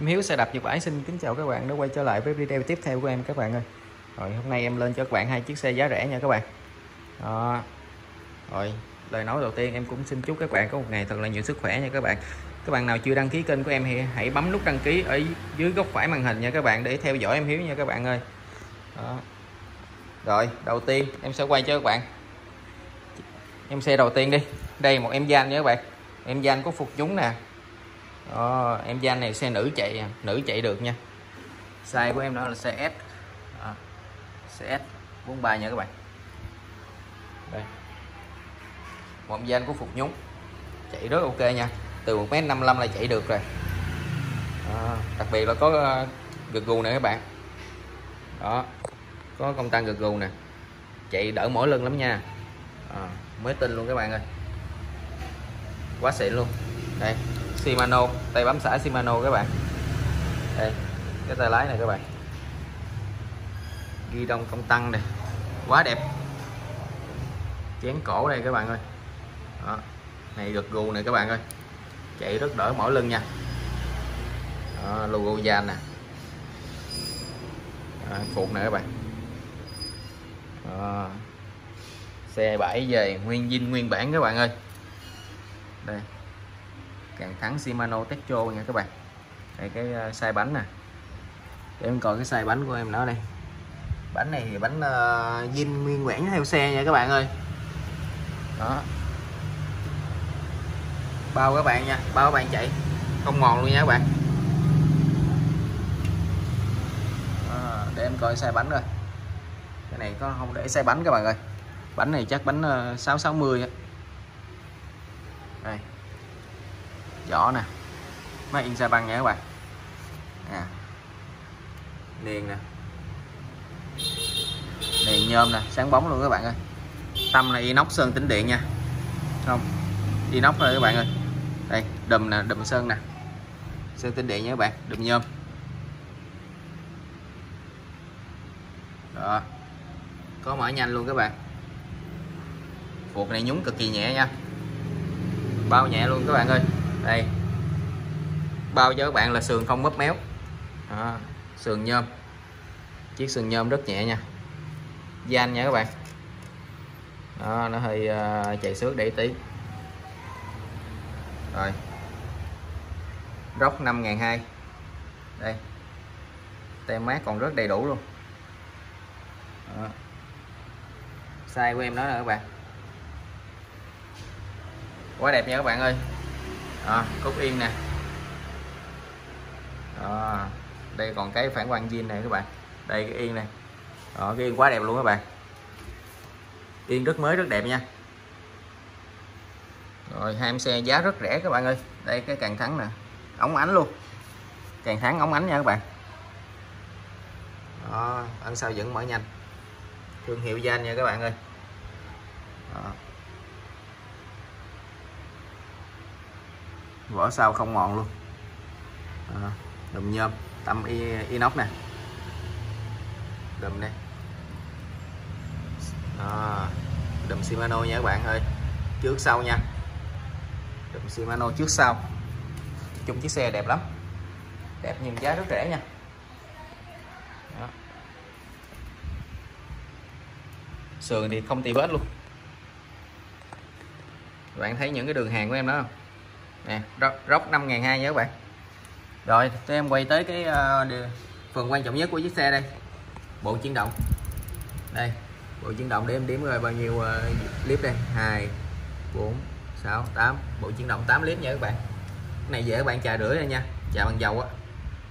Em Hiếu xe đạp Nhật Bản. Xin kính chào các bạn đã quay trở lại với video tiếp theo của em, các bạn ơi. Rồi, hôm nay em lên cho các bạn hai chiếc xe giá rẻ nha các bạn. Đó. Rồi, lời nói đầu tiên em cũng xin chúc các bạn có một ngày thật là nhiều sức khỏe nha các bạn. Các bạn nào chưa đăng ký kênh của em thì hãy bấm nút đăng ký ở dưới góc phải màn hình nha các bạn, để theo dõi em Hiếu nha các bạn ơi. Đó. Rồi, đầu tiên em sẽ quay cho các bạn. Em xe đầu tiên đi. Đây, một em gian nha các bạn. Em gian có phục chúng nè đó, em danh này xe nữ chạy nữ chạy được nha. Size của em đó là xe S. Ờ, xe S 43 nha các bạn. Đây. Một gian danh của phục nhúng chạy rất ok nha. Từ 1m55 là chạy được rồi. Đó. đặc biệt là có gật gù nè các bạn. Đó. Có công tăng gật gù nè. Chạy đỡ mỏi lưng lắm nha. À, mới tin luôn các bạn ơi. Quá xịn luôn. Đây. Shimano tay bấm xả Shimano các bạn. Đây cái tay lái này các bạn. Ghi đông công tăng này quá đẹp. Chén cổ đây các bạn ơi. Đó. này gật gù này các bạn ơi. Chạy rất đỡ mỏi lưng nha. Đó, logo gian nè. Đó, phục nè các bạn. Đó. xe 7 về nguyên zin nguyên bản các bạn ơi. Đây càng thắng Shimano Techo nha các bạn. Đây cái ờ, size bánh nè. Để em coi cái size bánh của em nó đây. Bánh này thì bánh uh, ờ, zin nguyên bản theo xe nha các bạn ơi. Đó. Bao các bạn nha bao các bạn chạy. Không mòn luôn nha các bạn. À, để em coi size bánh rồi. Cái này có không để size bánh các bạn ơi. Bánh này chắc bánh uh, 660 á. Đây vỏ nè. Máy in sa băng nha các bạn. À. liền nè. Niền nhôm nè, sáng bóng luôn các bạn ơi. Tâm là inox sơn tĩnh điện nha. Không, inox rồi các bạn ơi. Đây, đùm nè, đùm sơn nè. Sơn tĩnh điện nha các bạn, đùm nhôm. Đó. Có mở nhanh luôn các bạn. Phuộc này nhúng cực kỳ nhẹ nha. Bao nhẹ luôn các bạn ơi đây. Bao cho các bạn là sườn không mấp méo. Đó, sườn nhôm. Chiếc sườn nhôm rất nhẹ nha. Gian nha các bạn. Đó, nó hơi uh, chạy xước để tí. Rồi. Rốc 5.200 đây. Tem mát còn rất đầy đủ luôn. Đó. size của em đó nè các bạn. Quá đẹp nha các bạn ơi à, cúc yên nè. À, đây còn cái phản quang zin này các bạn. Đây cái yên này. Đó, cái yên quá đẹp luôn các bạn. Yên rất mới rất đẹp nha. Rồi hai em xe giá rất rẻ các bạn ơi. Đây cái càng thắng nè. Ống ánh luôn. Càng thắng ống ánh nha các bạn. Đó, ấn sau vẫn mở nhanh. Thương hiệu danh nha các bạn ơi. Vỏ sau không mòn luôn. À, đùm nhôm tâm inox nè. Đùm đây à, đùm Shimano nha các bạn ơi. Trước sau nha. Đùm Shimano trước sau. Chung chiếc xe đẹp lắm. Đẹp nhưng giá rất rẻ nha. Đó. sườn thì không tì vết luôn. Bạn thấy những cái đường hàng của em đó không? Nè rốc 5 ngàn hai nha các bạn. Rồi tụi em quay tới cái uh, phần quan trọng nhất của chiếc xe đây. Bộ chuyển động. Đây bộ chuyển động để em đếm rồi bao nhiêu uh, clip đây. 2 4 6 8 bộ chuyển động 8 clip nha các bạn. Cái này dễ các bạn trà rưỡi đây nha. Trà bằng dầu á.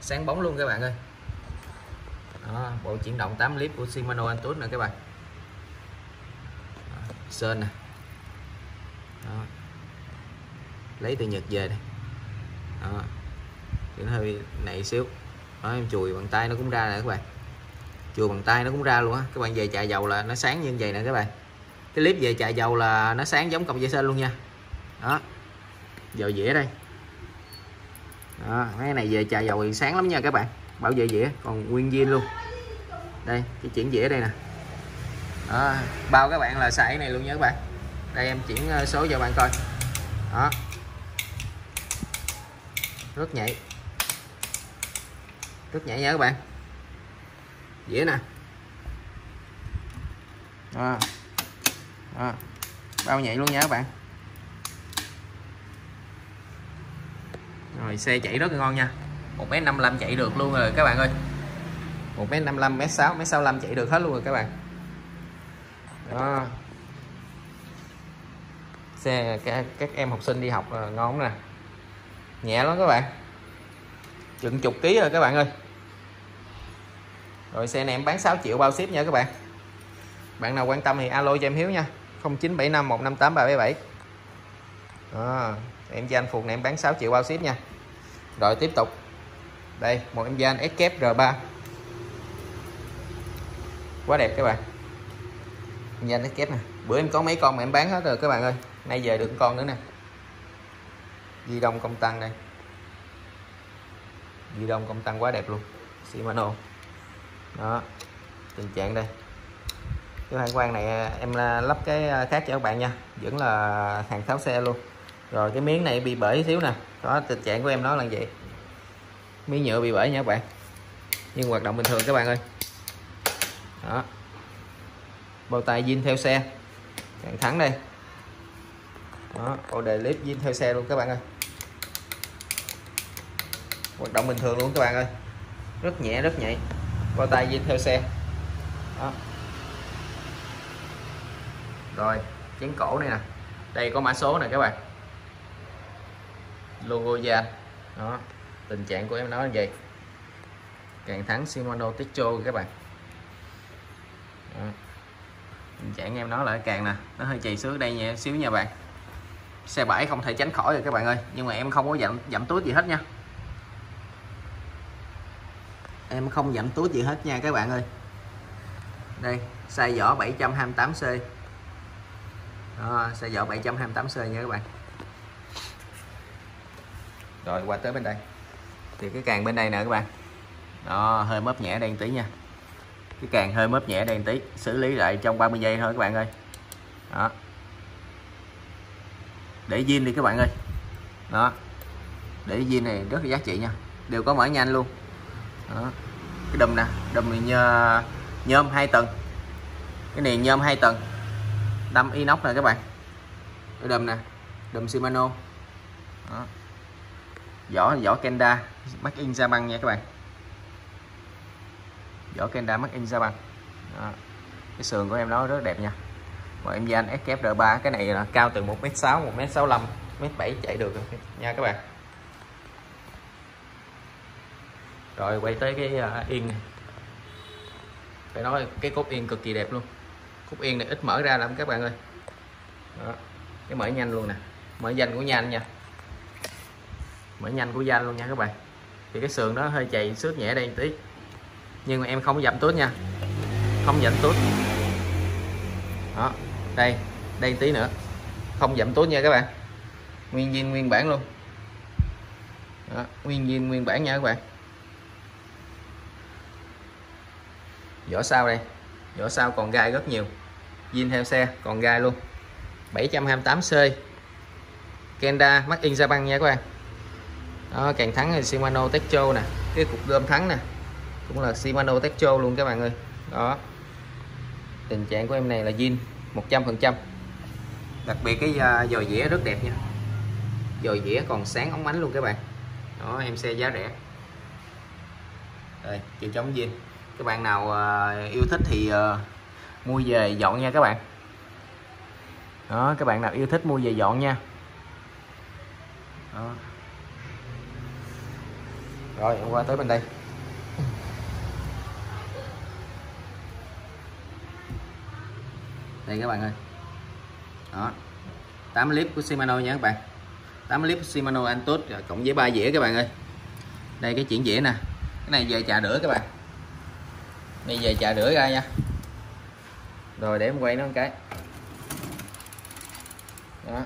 Sáng bóng luôn các bạn ơi. Đó, bộ chuyển động 8 clip của Shimano Antutu nè các bạn. Sơn nè. Đó lấy từ Nhật về đây. Đó. thì nó hơi nảy xíu. Đó em chùi bằng tay nó cũng ra nè các bạn. Chùi bằng tay nó cũng ra luôn á. Các bạn về chạy dầu là nó sáng như vậy nè các bạn. Cái clip về chạy dầu là nó sáng giống cọc dây sên luôn nha. Đó. Dầu dĩa đây. Đó, cái này về chạy dầu thì sáng lắm nha các bạn. Bảo vệ dĩa còn nguyên viên luôn. Đây cái chuyển dĩa đây nè. Đó, bao các bạn là xài này luôn nha các bạn. Đây em chuyển ờ, số cho bạn coi. Đó rất nhạy. Rất nhạy nha các bạn. Dĩa nè. À. À. bao nhạy luôn nha các bạn. Rồi xe chạy rất là ngon nha. 1m55 chạy được luôn rồi các bạn ơi. 1m55 m6 m65 chạy được hết luôn rồi các bạn. Đó. Xe các, các em học sinh đi học ờ, ngon nè nhẹ lắm các bạn. Chừng chục ký rồi các bạn ơi. Rồi xe này em bán 6 triệu bao ship nha các bạn. Bạn nào quan tâm thì alo cho em Hiếu nha. 0975 158 377 à, em cho anh Phùng này em bán 6 triệu bao ship nha. Rồi tiếp tục. Đây một em gian S kép R3 quá đẹp các bạn. Em gian S kép nè. Bữa em có mấy con mà em bán hết rồi các bạn ơi. Nay về được con nữa nè di đông công tăng đây. Di đông công tăng quá đẹp luôn. Shimano đó, tình trạng đây. Cái hải quan này, em à, lắp cái à, khác cho các bạn nha. Vẫn là hàng tháo xe luôn. Rồi cái miếng này bị bể xíu nè. Đó, tình trạng của em nó là vậy. Miếng nhựa bị bể nha các bạn. Nhưng hoạt động bình thường các bạn ơi. Đó. Bao tay zin theo xe. Càng thắng đây. Đó bộ đề clip zin theo xe luôn các bạn ơi hoạt động bình thường luôn các bạn ơi. Rất nhẹ rất nhẹ bao tay zin theo xe. Đó. Rồi, chén cổ này nè. Đây có mã số nè các bạn. Logo da. Đó, tình trạng của em nói như vậy. Càng thắng Shimano Techo các bạn. Đó. tình trạng em nói lại càng nè, nó hơi chì xước đây nhẹ xíu nha bạn. Xe bãi không thể tránh khỏi rồi các bạn ơi, nhưng mà em không có giảm giảm túi gì hết nha em không giảm túi gì hết nha các bạn ơi. Đây size vỏ 728C đó, size vỏ 728C nha các bạn. Rồi qua tới bên đây. Thì cái càng bên đây nè các bạn. Đó hơi mớp nhẹ đây tí nha. Cái càng hơi mớp nhẹ đây tí xử lý lại trong 30 giây thôi các bạn ơi. Đó. Để zin đi các bạn ơi. Đó. Để zin này rất là giá trị nha. Đều có mở nhanh luôn đó. cái đùm nè đùm này nhờ, nhôm hai tầng. Cái này nhôm hai tầng. Đâm inox nè các bạn. Cái đùm nè đùm Shimano. Đó. Vỏ vỏ Kenda mắc in ra băng nha các bạn. Vỏ Kenda mắc in ra băng. Đó. cái sườn của em nó rất đẹp nha. Và em gian SKR3 cái này là cao từ 1m6 1m65 1m7 chạy được nha các bạn. Rồi quay tới cái uh, yên này. phải nói cái cốt yên cực kỳ đẹp luôn. Cốt yên này ít mở ra lắm các bạn ơi. Đó. cái mở nhanh luôn nè. Mở danh của nhanh nha. Mở nhanh của danh luôn nha các bạn. Thì cái sườn đó hơi chạy xước nhẹ đây tí. Nhưng mà em không giảm tút nha. Không giảm tút. Đó đây đây tí nữa. Không giảm tút nha các bạn. Nguyên viên nguyên bản luôn. Đó, nguyên viên nguyên bản nha các bạn. Vỏ sau đây? Vỏ sau còn gai rất nhiều. Zin theo xe còn gai luôn. 728C Kenda mắc in Japan nha các bạn. Đó, càng thắng thì Shimano Techo nè. Cái cục gom thắng nè. Cũng là Shimano Techo luôn các bạn ơi. Đó. Tình trạng của em này là zin 100% đặc biệt cái dò dòi dĩa rất đẹp nha. Dòi dĩa còn sáng ống ánh luôn các bạn. Đó em xe giá rẻ. Đây chịu chống zin các bạn nào uh, yêu thích thì uh, mua về dọn nha các bạn. Đó các bạn nào yêu thích mua về dọn nha. Đó. Rồi em qua tới bên đây. Đây các bạn ơi. Đó. 8 clip của Shimano nha các bạn. 8 clip Shimano anh cộng với ba dĩa các bạn ơi. Đây cái chuyển dĩa nè. Cái này về trà đửa các bạn đây về chà rửa ra nha. Rồi để em quay nó một cái. Đó.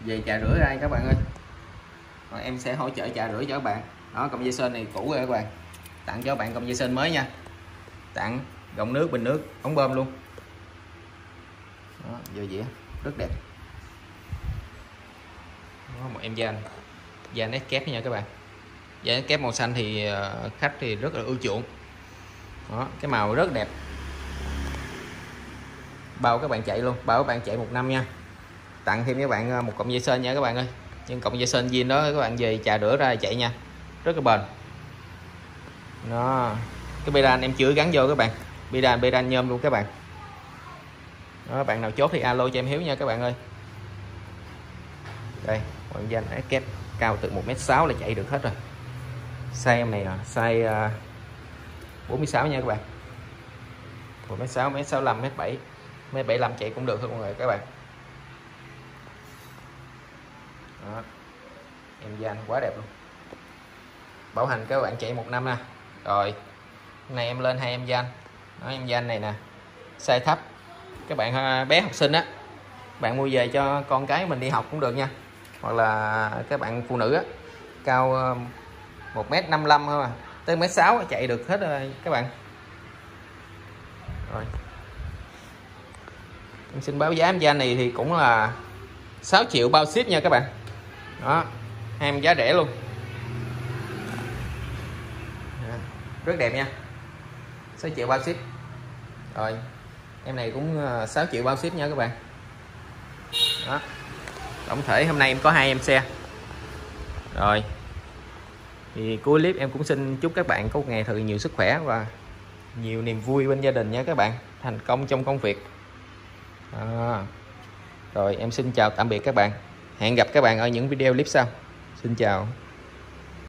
Về trà rửa ra các bạn ơi. Rồi em sẽ hỗ trợ trà rửa cho các bạn. Đó công dây sơn này cũ rồi các bạn. Tặng cho bạn công dây sơn mới nha. Tặng gọng nước bình nước ống bơm luôn. Đó, giờ dĩa. Rất đẹp. Đó, một em gian gian nét kép nha các bạn. Dạ, giá kép màu xanh thì ờ, khách thì rất là ưa chuộng. Đó cái màu rất đẹp. Bao các bạn chạy luôn bao các bạn chạy một năm nha. Tặng thêm các bạn ờ, một cọng dây sên nha các bạn ơi. Nhưng cọng dây sên zin đó các bạn về trà rửa ra chạy nha. Rất là bền. Nó cái bedan em chưa gắn vô các bạn. Bedan bedan nhôm luôn các bạn. Đó, bạn nào chốt thì alo cho em hiếu nha các bạn ơi. Đây hoàng danh kép cao từ 1m6 là chạy được hết rồi size em này là size à, uh, 46 nha các bạn. 1m6 m65 m7 m75 chạy cũng được thôi mọi người các bạn. Đó. em gian quá đẹp luôn. Bảo hành các bạn chạy một năm nè. Rồi này em lên hai em gian đó, em danh này nè. Size thấp. Các bạn à, bé học sinh á bạn mua về cho con cái mình đi học cũng được nha. Hoặc là các bạn phụ nữ á cao à, một mét năm thôi à tới mét sáu chạy được hết rồi, các bạn. Rồi. Em xin báo giá, em da này thì cũng là 6 triệu bao ship nha các bạn. Đó, em giá rẻ luôn. Rất đẹp nha. 6 triệu bao ship. Rồi, em này cũng ờ, 6 triệu bao ship nha các bạn. Đó. Tổng thể hôm nay em có hai em xe. Rồi thì cuối clip em cũng xin chúc các bạn có một ngày thật nhiều sức khỏe và nhiều niềm vui bên gia đình nha các bạn. Thành công trong công việc. À. rồi em xin chào tạm biệt các bạn. Hẹn gặp các bạn ở những video clip sau. Xin chào.